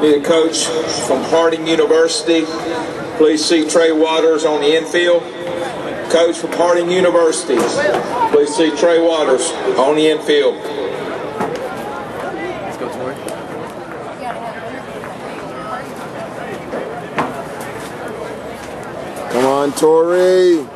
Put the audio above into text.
Need a coach from Harding University. Please see Trey Waters on the infield. Coach from Harding University. Please see Trey Waters on the infield. Let's go, Tori. Come on, Tori.